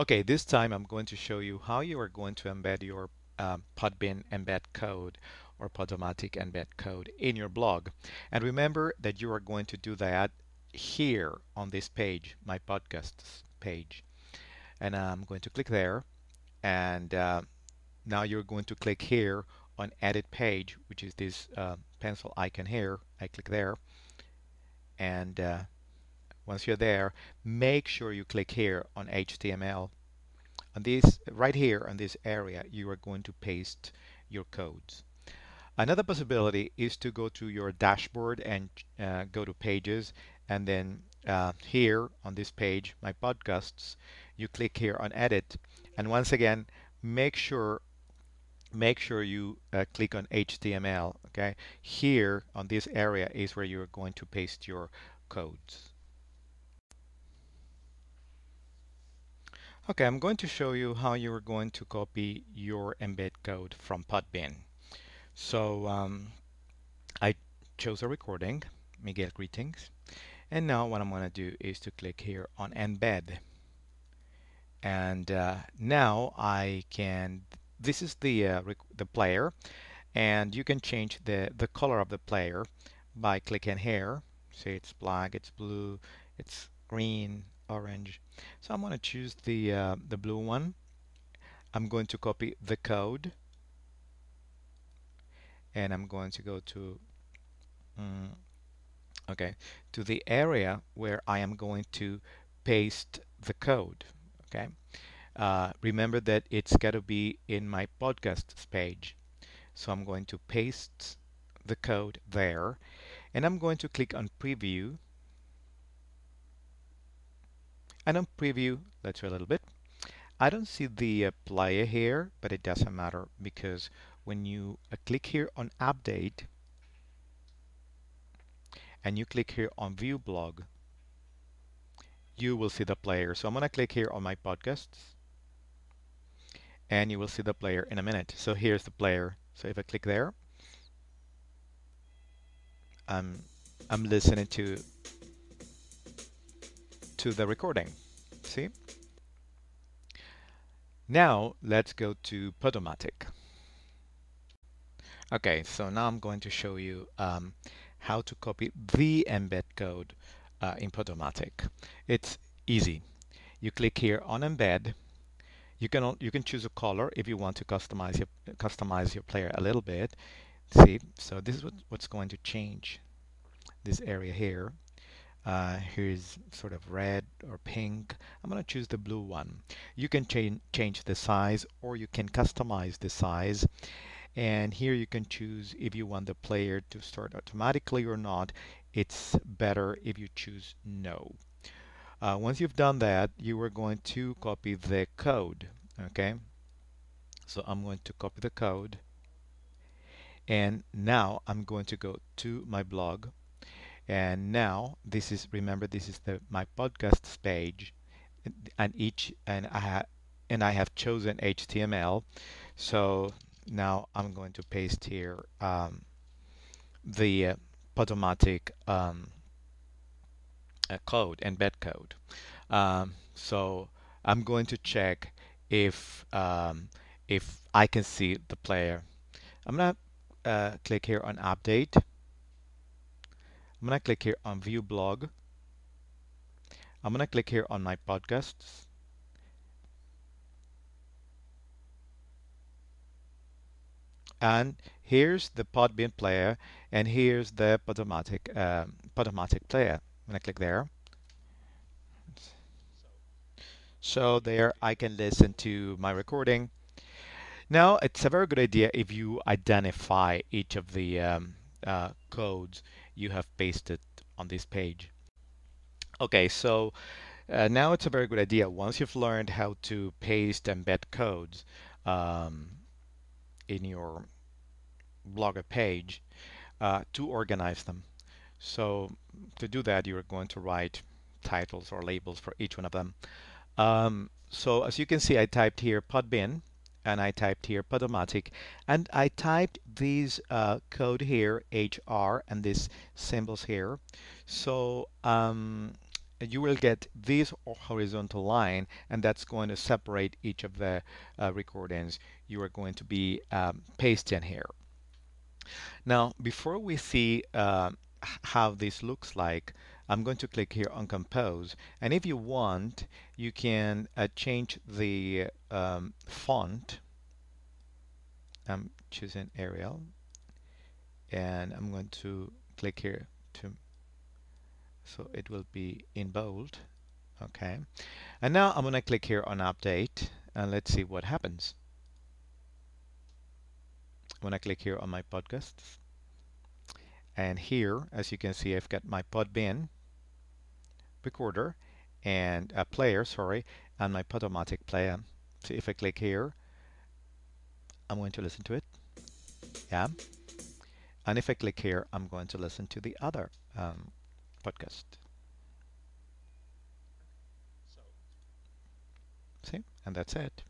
Okay, this time I'm going to show you how you are going to embed your um, Podbean embed code or Podomatic embed code in your blog. And remember that you are going to do that here on this page, my podcasts page. And I'm going to click there. And uh, now you're going to click here on edit page, which is this uh, pencil icon here. I click there. And uh, once you're there, make sure you click here on HTML. On this, right here on this area, you are going to paste your codes. Another possibility is to go to your dashboard and uh, go to pages and then uh, here on this page, my podcasts, you click here on edit and once again, make sure make sure you uh, click on HTML okay here on this area is where you're going to paste your codes Okay, I'm going to show you how you're going to copy your embed code from Podbean. So um, I chose a recording, Miguel greetings, and now what I'm going to do is to click here on embed. And uh, now I can, this is the, uh, the player, and you can change the, the color of the player by clicking here. Say it's black, it's blue, it's green, orange. So I'm going to choose the, uh, the blue one. I'm going to copy the code. And I'm going to go to um, okay to the area where I am going to paste the code okay? Uh, remember that it's got to be in my podcasts page. So I'm going to paste the code there. And I'm going to click on preview and on preview, let's wait a little bit. I don't see the uh, player here, but it doesn't matter because when you uh, click here on update and you click here on view blog, you will see the player. So I'm going to click here on my podcasts and you will see the player in a minute. So here's the player. So if I click there, I'm, I'm listening to to the recording. See? Now let's go to Podomatic. Okay, so now I'm going to show you um, how to copy the embed code uh, in Podomatic. It's easy. You click here on embed. You can you can choose a color if you want to customize your customize your player a little bit. See, so this is what, what's going to change this area here. Uh, here's sort of red or pink. I'm going to choose the blue one. You can cha change the size or you can customize the size. And here you can choose if you want the player to start automatically or not. It's better if you choose no. Uh, once you've done that, you are going to copy the code. Okay. So I'm going to copy the code. And now I'm going to go to my blog and now this is remember this is the my podcasts page and each and I have and I have chosen HTML so now I'm going to paste here um, the uh, Podomatic um, uh, code embed code. Um, so I'm going to check if um, if I can see the player. I'm gonna uh, click here on update I'm going to click here on view blog. I'm going to click here on my podcasts. And here's the Podbean player and here's the Podomatic, um, Podomatic player. I'm going to click there. So there I can listen to my recording. Now it's a very good idea if you identify each of the um, uh, codes you have pasted on this page. Okay, so uh, now it's a very good idea. Once you've learned how to paste embed codes um, in your Blogger page uh, to organize them. So to do that, you're going to write titles or labels for each one of them. Um, so as you can see, I typed here Podbean and I typed here Podomatic. And I typed this uh, code here HR and these symbols here. So um, you will get this horizontal line and that's going to separate each of the uh, recordings. You are going to be um, pasting here. Now, before we see uh, how this looks like, I'm going to click here on compose and if you want you can uh, change the um, font. I'm choosing Arial and I'm going to click here to so it will be in bold. Okay. And now I'm gonna click here on update and let's see what happens. When I click here on my podcasts. And here as you can see I've got my Podbean recorder and a player sorry and my Podomatic player so if I click here I'm going to listen to it yeah and if I click here I'm going to listen to the other um, podcast. See, and that's it.